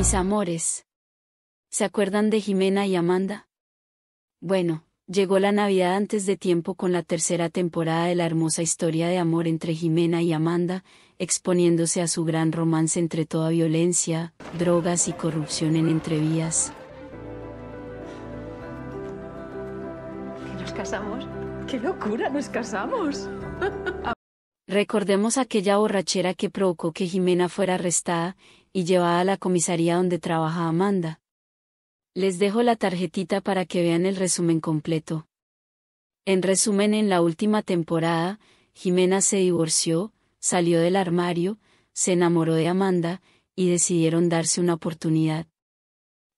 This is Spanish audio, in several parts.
Mis amores. ¿Se acuerdan de Jimena y Amanda? Bueno, llegó la Navidad antes de tiempo con la tercera temporada de la hermosa historia de amor entre Jimena y Amanda, exponiéndose a su gran romance entre toda violencia, drogas y corrupción en entrevías. ¿Que nos casamos? ¡Qué locura! ¡Nos casamos! Recordemos aquella borrachera que provocó que Jimena fuera arrestada y llevada a la comisaría donde trabaja Amanda. Les dejo la tarjetita para que vean el resumen completo. En resumen, en la última temporada, Jimena se divorció, salió del armario, se enamoró de Amanda, y decidieron darse una oportunidad.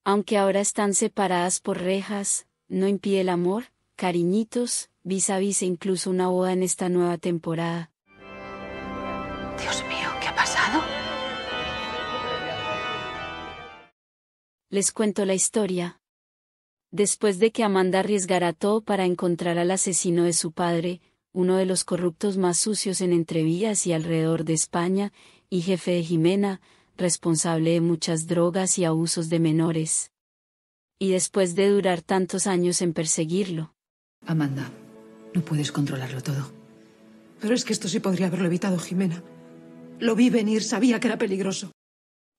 Aunque ahora están separadas por rejas, no impide el amor, cariñitos, vis a vis e incluso una boda en esta nueva temporada. Dios mío, ¿qué ha pasado? Les cuento la historia. Después de que Amanda arriesgara todo para encontrar al asesino de su padre, uno de los corruptos más sucios en Entrevías y alrededor de España, y jefe de Jimena, responsable de muchas drogas y abusos de menores. Y después de durar tantos años en perseguirlo. Amanda, no puedes controlarlo todo. Pero es que esto sí podría haberlo evitado, Jimena. Lo vi venir, sabía que era peligroso.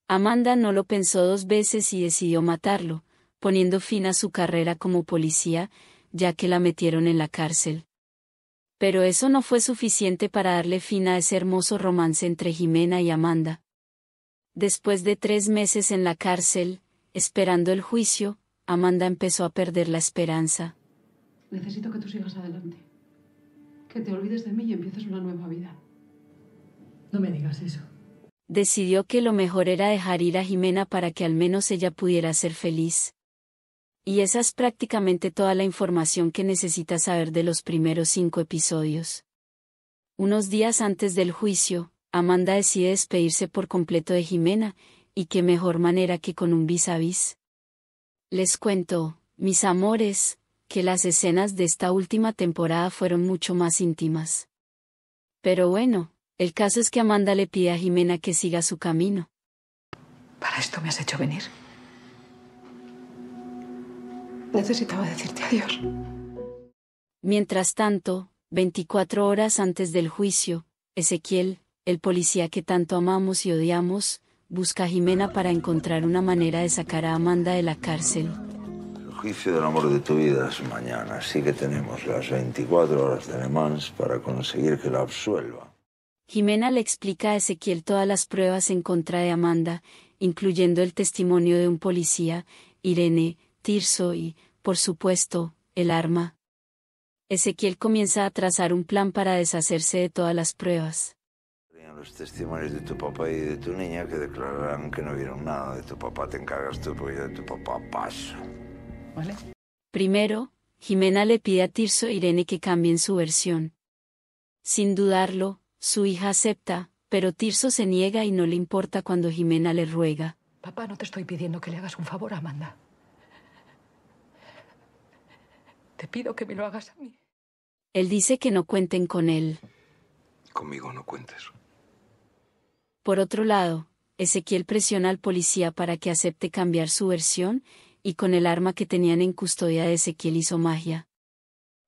Amanda no lo pensó dos veces y decidió matarlo, poniendo fin a su carrera como policía, ya que la metieron en la cárcel. Pero eso no fue suficiente para darle fin a ese hermoso romance entre Jimena y Amanda. Después de tres meses en la cárcel, esperando el juicio, Amanda empezó a perder la esperanza. Necesito que tú sigas adelante. Que te olvides de mí y empieces una nueva vida. No me digas eso decidió que lo mejor era dejar ir a Jimena para que al menos ella pudiera ser feliz. Y esa es prácticamente toda la información que necesitas saber de los primeros cinco episodios. Unos días antes del juicio, Amanda decide despedirse por completo de Jimena, y qué mejor manera que con un vis a vis. Les cuento, mis amores, que las escenas de esta última temporada fueron mucho más íntimas. Pero bueno, el caso es que Amanda le pide a Jimena que siga su camino. Para esto me has hecho venir. Necesitaba decirte adiós. Mientras tanto, 24 horas antes del juicio, Ezequiel, el policía que tanto amamos y odiamos, busca a Jimena para encontrar una manera de sacar a Amanda de la cárcel. El juicio del amor de tu vida es mañana, así que tenemos las 24 horas de Le Mans para conseguir que la absuelva. Jimena le explica a Ezequiel todas las pruebas en contra de Amanda, incluyendo el testimonio de un policía, Irene, Tirso y, por supuesto, el arma. Ezequiel comienza a trazar un plan para deshacerse de todas las pruebas. Los testimonios de tu papá y de tu niña que declararán que no vieron nada de tu papá. Te encargas tú porque yo de tu papá paso. ¿Vale? Primero, Jimena le pide a Tirso e Irene que cambien su versión. Sin dudarlo, su hija acepta, pero Tirso se niega y no le importa cuando Jimena le ruega. Papá, no te estoy pidiendo que le hagas un favor a Amanda. Te pido que me lo hagas a mí. Él dice que no cuenten con él. Conmigo no cuentes. Por otro lado, Ezequiel presiona al policía para que acepte cambiar su versión, y con el arma que tenían en custodia de Ezequiel hizo magia.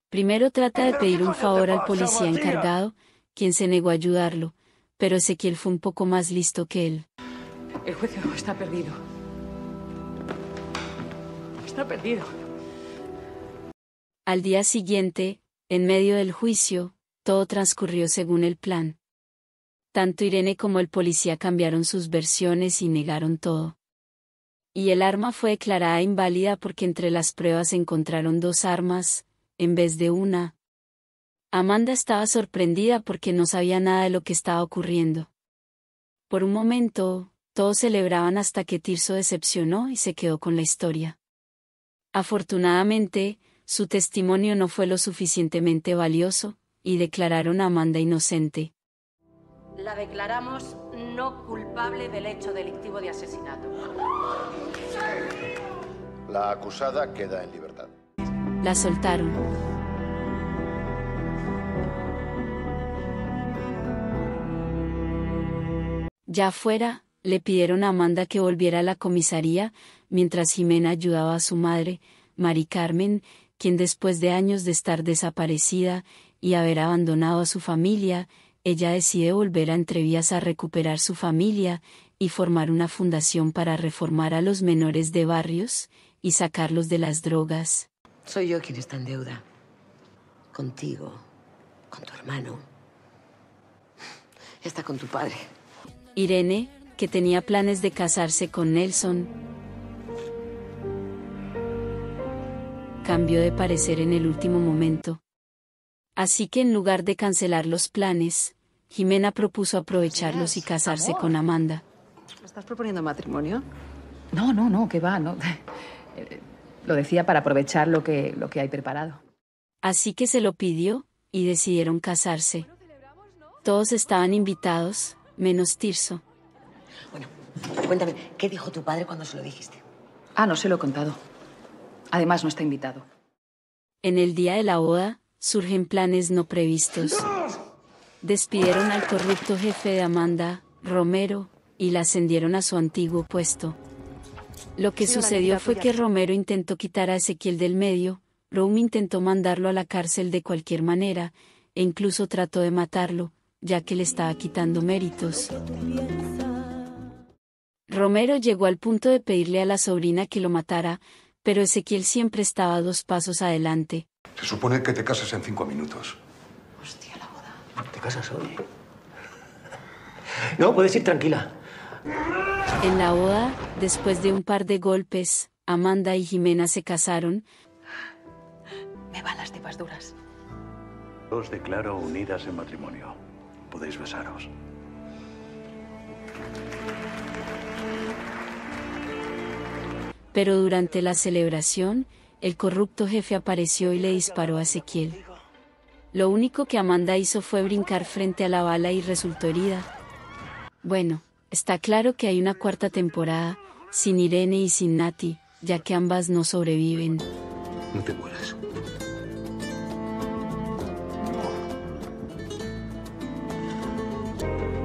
Primero trata de pedir un favor al policía encargado, quien se negó a ayudarlo, pero Ezequiel fue un poco más listo que él. El juicio está perdido. Está perdido. Al día siguiente, en medio del juicio, todo transcurrió según el plan. Tanto Irene como el policía cambiaron sus versiones y negaron todo. Y el arma fue declarada inválida porque entre las pruebas encontraron dos armas, en vez de una, Amanda estaba sorprendida porque no sabía nada de lo que estaba ocurriendo. Por un momento, todos celebraban hasta que Tirso decepcionó y se quedó con la historia. Afortunadamente, su testimonio no fue lo suficientemente valioso, y declararon a Amanda inocente. La declaramos no culpable del hecho delictivo de asesinato. La acusada queda en libertad. La soltaron. Ya fuera, le pidieron a Amanda que volviera a la comisaría, mientras Jimena ayudaba a su madre, Mari Carmen, quien después de años de estar desaparecida y haber abandonado a su familia, ella decide volver a Entrevías a recuperar su familia y formar una fundación para reformar a los menores de barrios y sacarlos de las drogas. Soy yo quien está en deuda. Contigo, con tu hermano. Está con tu padre. Irene, que tenía planes de casarse con Nelson, cambió de parecer en el último momento. Así que en lugar de cancelar los planes, Jimena propuso aprovecharlos y casarse con Amanda. ¿Me estás proponiendo matrimonio? No, no, no, que va, no. Lo decía para aprovechar lo que, lo que hay preparado. Así que se lo pidió, y decidieron casarse. Todos estaban invitados, menos Tirso. Bueno, cuéntame, ¿qué dijo tu padre cuando se lo dijiste? Ah, no se lo he contado. Además, no está invitado. En el día de la boda, surgen planes no previstos. Despidieron al corrupto jefe de Amanda, Romero, y la ascendieron a su antiguo puesto. Lo que sucedió fue que Romero intentó quitar a Ezequiel del medio, Rome intentó mandarlo a la cárcel de cualquier manera, e incluso trató de matarlo, ya que le estaba quitando méritos. Romero llegó al punto de pedirle a la sobrina que lo matara, pero Ezequiel siempre estaba dos pasos adelante. Se supone que te casas en cinco minutos. Hostia, la boda. ¿Te casas hoy? No, puedes ir tranquila. En la boda, después de un par de golpes, Amanda y Jimena se casaron, Me van las tipas duras. Os declaro unidas en matrimonio. Podéis besaros. pero durante la celebración, el corrupto jefe apareció y le disparó a Ezequiel. Lo único que Amanda hizo fue brincar frente a la bala y resultó herida. Bueno, está claro que hay una cuarta temporada, sin Irene y sin Nati, ya que ambas no sobreviven. No te mueras.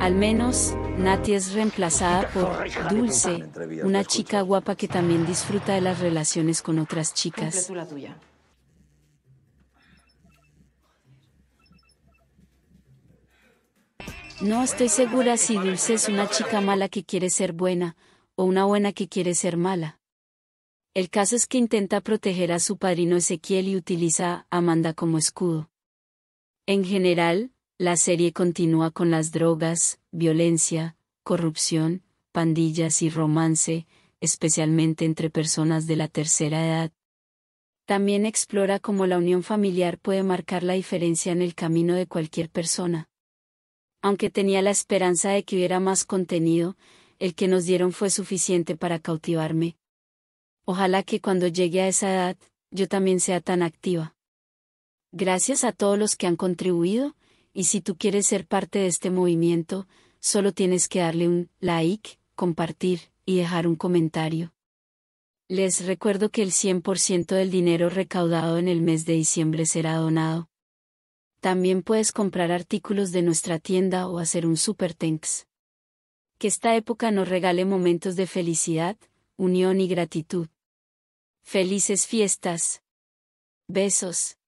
Al menos, Nati es reemplazada por Dulce, una chica guapa que también disfruta de las relaciones con otras chicas. No estoy segura si Dulce es una chica mala que quiere ser buena, o una buena que quiere ser mala. El caso es que intenta proteger a su padrino Ezequiel y utiliza a Amanda como escudo. En general, la serie continúa con las drogas, violencia, corrupción, pandillas y romance, especialmente entre personas de la tercera edad. También explora cómo la unión familiar puede marcar la diferencia en el camino de cualquier persona. Aunque tenía la esperanza de que hubiera más contenido, el que nos dieron fue suficiente para cautivarme. Ojalá que cuando llegue a esa edad, yo también sea tan activa. Gracias a todos los que han contribuido, y si tú quieres ser parte de este movimiento, solo tienes que darle un like, compartir y dejar un comentario. Les recuerdo que el 100% del dinero recaudado en el mes de diciembre será donado. También puedes comprar artículos de nuestra tienda o hacer un super thanks. Que esta época nos regale momentos de felicidad, unión y gratitud. Felices fiestas. Besos.